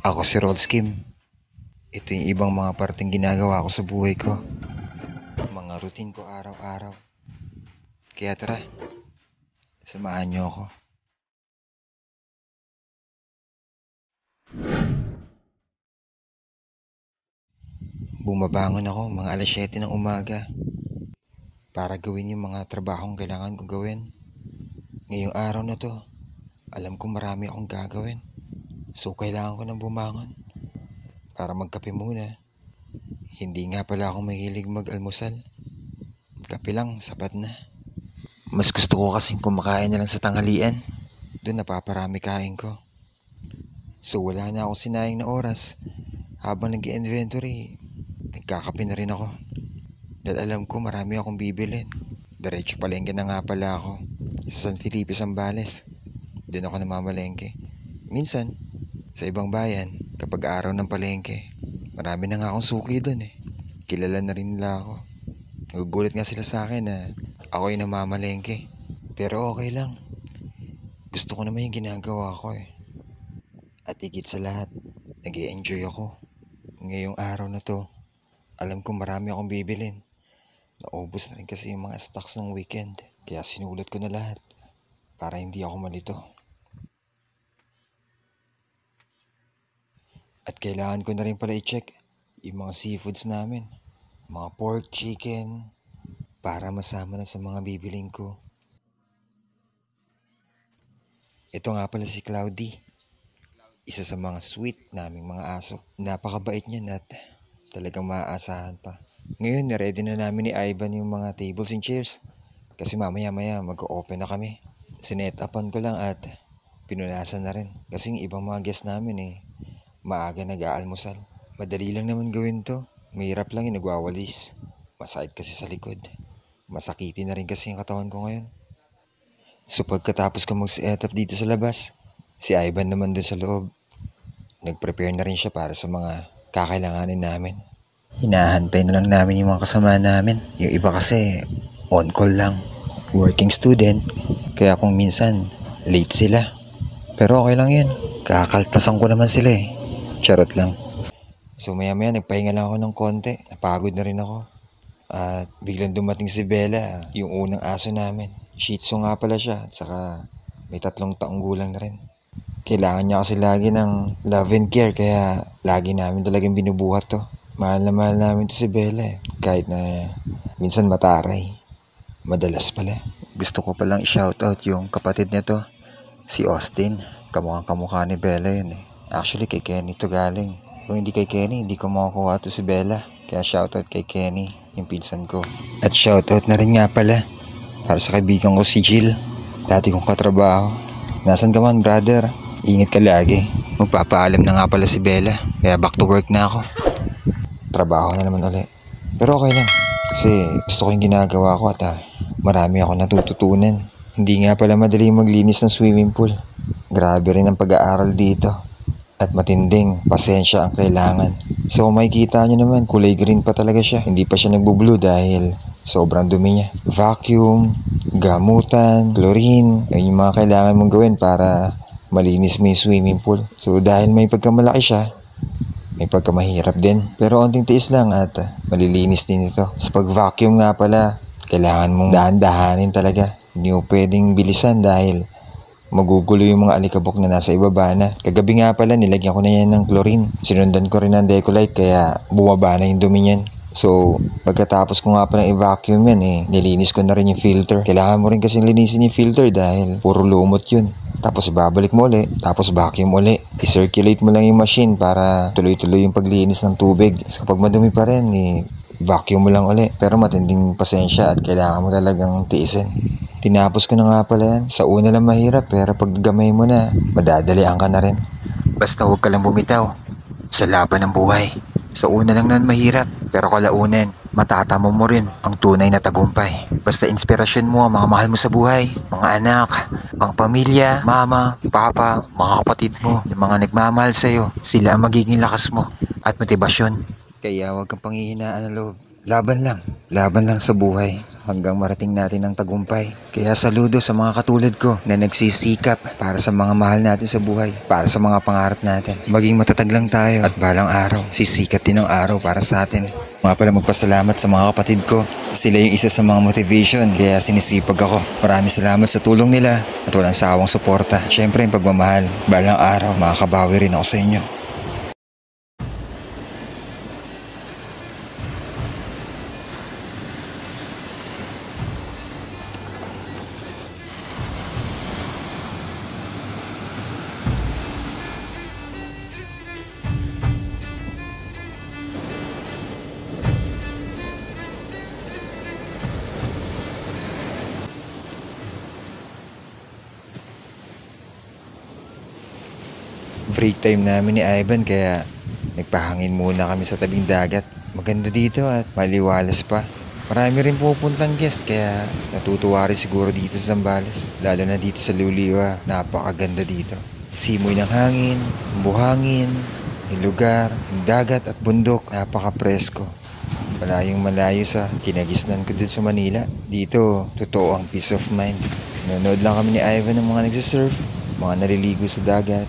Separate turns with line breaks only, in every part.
Ako si Rolls Kim. Ito yung ibang mga parteng ginagawa ko sa buhay ko. Mga routine ko araw-araw. Kaya tara, samahan niyo ako. Bumabangon ako mga alas 7 ng umaga para gawin yung mga trabahong kailangan kong gawin. Ngayong araw na to, alam ko marami akong gagawin. So kailangan ko nang bumangon para magkape muna. Hindi nga pala ako mahilig mag-almusal. Kape lang, sapat na. Mas gusto ko kasing kumakain na lang sa tanghalian. Doon napaparami kain ko. So wala na akong sinayang na oras. Habang nag inventory nagkakape na rin ako. Dahil alam ko marami akong bibilin. Diretso palengke na nga pala ako. Sa San Felipe, Zambales. Doon ako namamalengke. Minsan, sa ibang bayan, kapag araw ng palengke, marami na nga akong suki doon eh. Kilala na rin nila ako. Nagugulat nga sila sa akin na ako yung namamalengke. Pero okay lang. Gusto ko naman yung ginagawa ko eh. At higit sa lahat, nag enjoy ako. Ngayong araw na to, alam ko marami akong bibilin. Naubos na rin kasi yung mga stocks ng weekend. Kaya sinulat ko na lahat para hindi ako malito. At kailangan ko na rin pala i-check yung mga seafoods namin. Mga pork, chicken, para masama na sa mga bibiling ko. Ito nga pala si Cloudy. Isa sa mga sweet naming mga aso. Napakabait niya at talagang maaasahan pa. Ngayon, ready na namin ni Ivan yung mga tables and chairs. Kasi mamaya-maya mag-open na kami. Sinet upan ko lang at pinunasan na rin. Kasi ibang mga guests namin eh, maaga nag-aalmusal. Madali lang naman gawin to. Mahirap lang yung nagwawalis. Masakit kasi sa likod. Masakitin na rin kasi yung katawan ko ngayon. So pagkatapos ko mag-set up dito sa labas, si Ivan naman dun sa loob. Nag-prepare na rin siya para sa mga kakailanganin namin. Hinahantay na lang namin yung mga kasama namin. Yung iba kasi on call lang. Working student. Kaya kung minsan late sila. Pero okay lang yun. Kakaltasan ko naman sila eh. Charot lang. So maya maya nagpahinga lang ako ng konti. Napagod na rin ako. At biglang dumating si Bella, yung unang aso namin. Shih Tzu nga pala siya. At saka may tatlong taong gulang na rin. Kailangan niya kasi lagi ng love and care kaya lagi namin talagang binubuhat to. Mahal na mahal namin to si Bella eh. Kahit na minsan mataray. Madalas pala. Gusto ko palang i-shoutout yung kapatid nito. Si Austin. Kamukhang kamukha ni Bella yun eh. Actually kay Kenny to galing. Kung hindi kay Kenny, hindi ko makukuha to si Bella. Kaya shoutout kay Kenny, yung pinsan ko. At shoutout na rin nga pala para sa kaibigan ko si Jill. Dati kong katrabaho. Nasaan ka man brother? Ingat ka lagi. Magpapaalam na nga pala si Bella. Kaya back to work na ako. Trabaho na naman ulit. Pero okay lang. Kasi gusto ko yung ginagawa ko at ah, marami ako natututunan. Hindi nga pala madali maglinis ng swimming pool. Grabe rin ang pag-aaral dito. At matinding pasensya ang kailangan. So makikita nyo naman, kulay green pa talaga siya. Hindi pa siya nagbo-blue dahil sobrang dumi niya. Vacuum, gamutan, chlorine, ayun yung mga kailangan mong gawin para malinis mo yung swimming pool. So dahil may pagkamalaki siya, may pagkamahirap din. Pero onting tiis lang at malilinis din ito. Sa pag-vacuum nga pala, kailangan mong dahan-dahanin talaga. Hindi mo pwedeng bilisan dahil magugulo yung mga alikabok na nasa ibaba na. Kagabi nga pala, nilagyan ko na yan ng chlorine. Sinundan ko rin ng Decolite kaya bumaba na yung dumi niyan. So, pagkatapos ko nga pala i-vacuum yan eh, nilinis ko na rin yung filter. Kailangan mo rin kasi linisin yung filter dahil puro lumot yun. Tapos ibabalik mo uli, tapos vacuum uli. I-circulate mo lang yung machine para tuloy-tuloy yung paglinis ng tubig. Tapos kapag madumi pa rin, eh, vacuum mo lang uli. Pero matinding pasensya at kailangan mo talagang tiisin. Tinapos ko na nga pala yan. Sa una lang mahirap pero pag gamay mo na, madadalian ka na rin. Basta huwag ka lang bumitaw sa laban ng buhay. Sa una lang nan mahirap pero kalaunan, matatamo mo rin ang tunay na tagumpay. Basta inspirasyon mo ang mga mahal mo sa buhay, mga anak, mga pamilya, mama, papa, mga kapatid mo, yung mga nagmamahal sa'yo. Sila ang magiging lakas mo at motibasyon. Kaya huwag kang panghihinaan ng loob. Laban lang. Laban lang sa buhay. hanggang marating natin ang tagumpay. Kaya saludo sa mga katulad ko na nagsisikap para sa mga mahal natin sa buhay, para sa mga pangarap natin. Maging matatag lang tayo at balang araw, sisikat din ang araw para sa atin. Mga pala magpasalamat sa mga kapatid ko. Sila yung isa sa mga motivation kaya sinisipag ako. Maraming salamat sa tulong nila at walang sawang suporta. Siyempre yung pagmamahal. Balang araw makakabawi rin ako sa inyo. Break time namin ni Ivan kaya nagpahangin muna kami sa tabing dagat. Maganda dito at maliwalas pa. Marami rin pupuntang guest kaya natutuwa rin siguro dito sa Zambales. Lalo na dito sa Luliwa, napakaganda dito. Simoy ng hangin, buhangin, yung lugar, yung dagat at bundok, napaka-presko. Malayong malayo sa kinagisnan ko dito sa Manila. Dito, totoo ang peace of mind. Nanonood lang kami ni Ivan ng mga nagsisurf, mga naliligo sa dagat,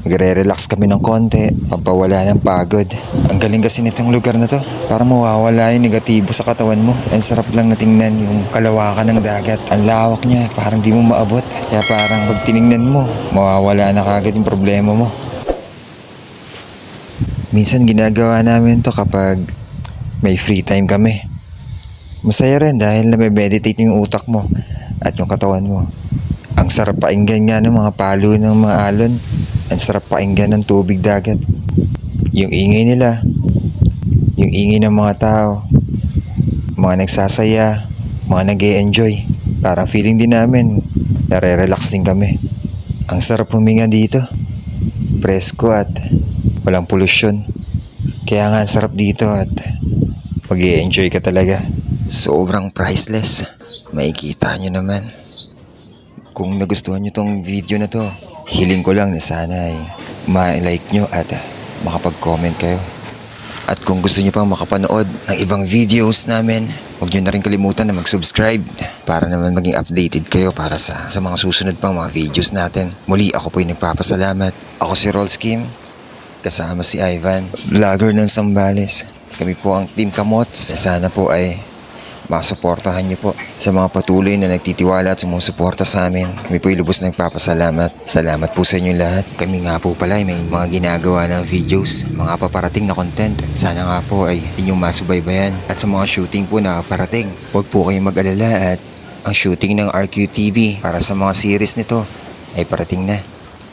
Magre-relax kami ng konti, pampawala ng pagod. Ang galing kasi nitong lugar na to. Para mawawala yung negatibo sa katawan mo. Ang sarap lang na tingnan yung kalawakan ng dagat. Ang lawak niya, parang di mo maabot. Kaya parang pag tiningnan mo, mawawala na kagad yung problema mo. Minsan ginagawa namin to kapag may free time kami. Masaya rin dahil na-meditate yung utak mo at yung katawan mo. Ang sarap painggan nga ng mga palo ng mga alon. Ang sarap painggan ng tubig dagat. Yung ingay nila. Yung ingay ng mga tao. Mga nagsasaya. Mga nag enjoy Parang feeling din namin. Nare-relax din kami. Ang sarap huminga dito. Presko at walang polusyon. Kaya nga sarap dito at mag enjoy ka talaga. Sobrang priceless. Makikita nyo naman. Kung nagustuhan nyo tong video na to, hiling ko lang na sana ay ma-like nyo at ah, makapag-comment kayo. At kung gusto nyo pang makapanood ng ibang videos namin, huwag nyo na rin kalimutan na mag-subscribe para naman maging updated kayo para sa, sa mga susunod pang mga videos natin. Muli, ako po yung nagpapasalamat. Ako si Rolls Kim, kasama si Ivan, vlogger ng Sambales. Kami po ang Team Kamots. Sana po ay masuportahan niyo po sa mga patuloy na nagtitiwala at sumusuporta sa amin. Kami po ay lubos na nagpapasalamat. Salamat po sa inyo lahat. Kami nga po pala ay may mga ginagawa ng videos, mga paparating na content. Sana nga po ay inyong masubaybayan. At sa mga shooting po na parating, huwag po kayong mag-alala at ang shooting ng RQTV para sa mga series nito ay parating na.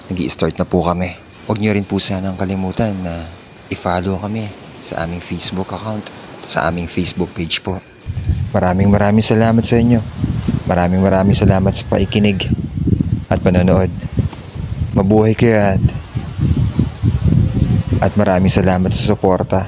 nag start na po kami. Huwag niyo rin po sanang kalimutan na i-follow kami sa aming Facebook account sa aming Facebook page po. Maraming maraming salamat sa inyo. Maraming maraming salamat sa paikinig at panonood. Mabuhay kayo at at maraming salamat sa suporta.